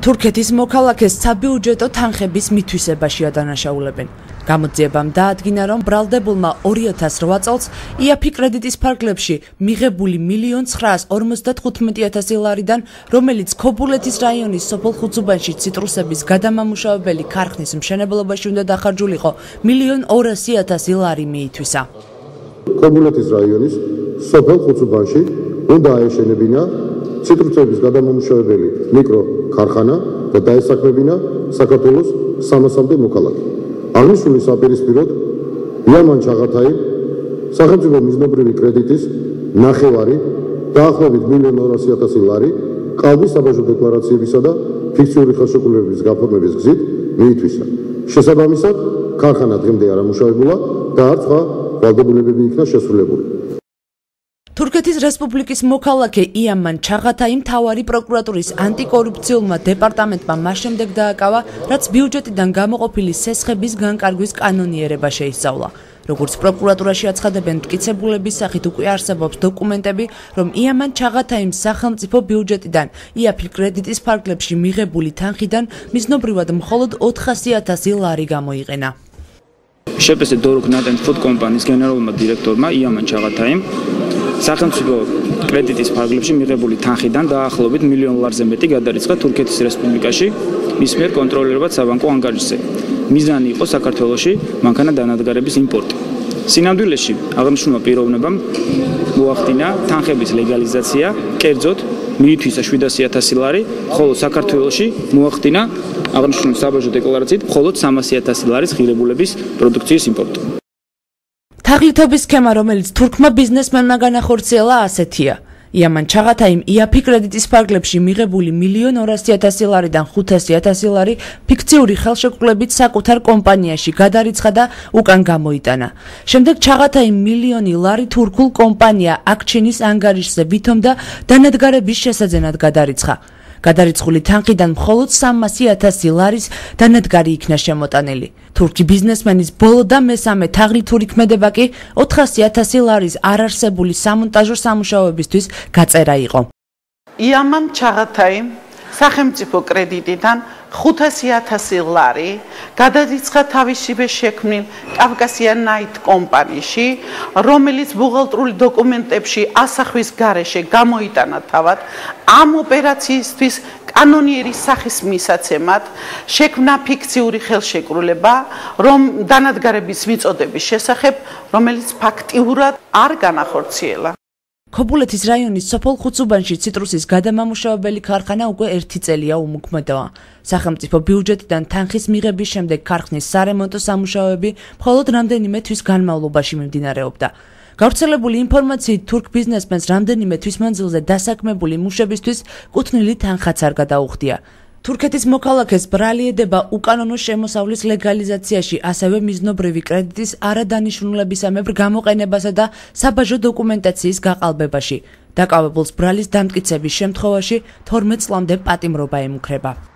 თურქეთის მოქალაქეს საბიუჯეტო თანხების მithვისებაში ადანაშაულებენ. გამოძიებამ დაადგინა, რომ ბრალდებულმა 2008 წელს იაფი კრედიტის ფარგლებში მიღებული 1.955.000 ლარიდან, რომელიც ქობულეთის რაიონის სოფელ ხუცუბანში ციტრუსების გადამამუშავებელი ქარხნის მშენებლობაში უნდა დახარჯულიყო 1.200.000 ლარი მიითვისა. ქობულეთის რაიონის სოფელ ხუცუბანში უნდა აეშენებინა ციტრუსების გადამამუშავებელი მიკრო ქარხანა და დაესაქმებინა საქართველოს 300-მდე მოქალაქე. აღნიშნული საპირისპიროდ იამან ჩაღათაი სახელმწიფო მიზნობრივი კრედიტის ნახევარი დაახლოებით 1.200.000 ლარი ყალბის საბაჟო დეკლარაციებისა და ფიქციური ხელშეკრულების გაფორმების გზით მიითვისა. შესაბამისად, ქარხანა დღემდე არ ამუშავებულა და არც სხვა ვალდებულებები იქნა შესრულებული. თურქეთის რესპუბლიკის მოქალაქე იამან ჩაღათაი მთავარი პროკურატურის ანტიკორუფციულმა დეპარტამენტმა მას შემდეგ დააკავა, რაც ბიუჯეტიდან გამოყოფილი სესხების განკარგვის კანონიერება შეისწავლა. როგორც პროკურატურაში აცხადებენ მტკიცებულების სახით უკვე არსებობს დოკუმენტები, რომ იამან ჩაღათაიმ სახელმწიფო ბიუჯეტიდან იაფი კრედიტის ფარგლებში მიღებული თანხიდან მიზნობრივად მხოლოდ 400.000 ლარი გამოიყენა. შეპესე დორუკ ნატენ ფუდ კომპანიის გენერალურმა დირექტორმა იამან ჩაღათაიმ სახელმწიფო კრედიტის ფარგლებში მიღებული თანხიდან დაახლოებით მილიონ ლარზე მეტი გადარიცხა თურქეთის რესპუბლიკაში მის მიერ კონტროლირებად საბანკო ანგარიშზე. მიზანი იყო საქართველოსი მანქანა დანადგარების იმპორტი. სინამდვილეში აღნიშნულმა პიროვნებამ მოახდინა თანხების ლეგალიზაცია, კერძოდ მიითვისა 700.000 ლარი, ხოლო საქართველოსი მოახდინა აღნიშნული საბაჟო დეკლარაციით მხოლოდ 300.000 ლარის ღირებულების პროდუქციის იმპორტი. თაღლითობის სქემა, რომელიც თურქმა ბიზნესმენმა განახორციელა, ასეთია. იამან ჩაღათაიმ იაფი კრედიტის ფარგლებში მიღებული 1.200.000 ლარიდან 500.000 ლარი ფიქციური ხელშეკრულებით საკუთარ კომპანიაში გადარიცხა და უკან გამოიტანა. შემდეგ ჩაღათაიმ მილიონი ლარი თურქულ კომპანია აქჩინის ანგარიშზე ვითომდა დანადგარების შესაძენად გადარიცხა. გადარიცხული თანხიდან მხოლოდ 300.000 ლარის დანადგარი იქნა შემოტანილი. თურქი ბიზნესმენის ბოლო და მესამე თაღლითური ქმედება კი 400.000 ლარის არარსებული სამონტაჟო სამუშაოებისთვის გაწერა იყო. იამან ჩაღათაი სახელმწიფო კრედიტიდან 500000 ლარი გადაიცხა თავისივე შექმნილ კავკასიან ნაით კომპანიაში, რომელიც ბუღალტრული დოკუმენტებში ასახვის გარეშე გამოიტანა თავად ამ ოპერაციისთვის კანონიერი სახის მისაცემად შექმნა ფიქციური ხელშეკრულება, რომ დანადგარების მიწოდების შესახებ, რომელიც ფაქტიურად არ განახორციელა. ქობულეთის რაიონის სოფელ ხუცუბანში ციტრუსის გადამამუშავებელი ქარხანა უკვე 1 წელია უმოქმედოა. სახელმწიფო ბიუჯეტიდან თანხის მიღების შემდეგ ქარხნის სარემონტო სამუშაოები მხოლოდ რამდენიმე თვის განმავლობაში მიმდინარეობდა. გავრცელებული ინფორმაციით თურქ ბიზნესმენს რამდენიმე თვის მანძილზე დასაქმებული მუშებისთვის კუთვნილი თანხაც არ გადაუხდია. თურქეთის მოქალაქეს ბრალიედება უკანონო შემოსავლის ლეგალიზაციაში, ასევე მიზნობრივი კრედიტის არადანიშნულებისამებრ გამოყენებასა და საბაჟო დოკუმენტაციის გაყალბებაში. დაკავებულს ბრალის დამტკიცების შემთხვევაში 12 წლამდე პატიმრობა ემუქრება.